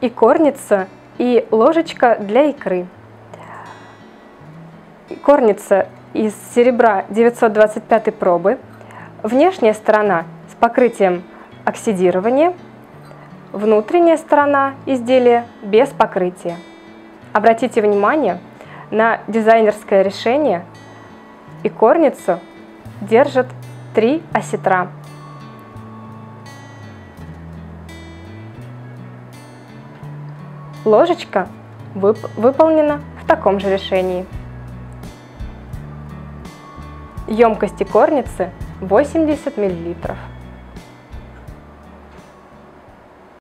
и корница, и ложечка для икры. Корница из серебра 925 пробы. Внешняя сторона с покрытием оксидирования, внутренняя сторона изделия без покрытия. Обратите внимание на дизайнерское решение и корницу держит три осетра. Ложечка вып выполнена в таком же решении. Емкости корницы 80 миллилитров.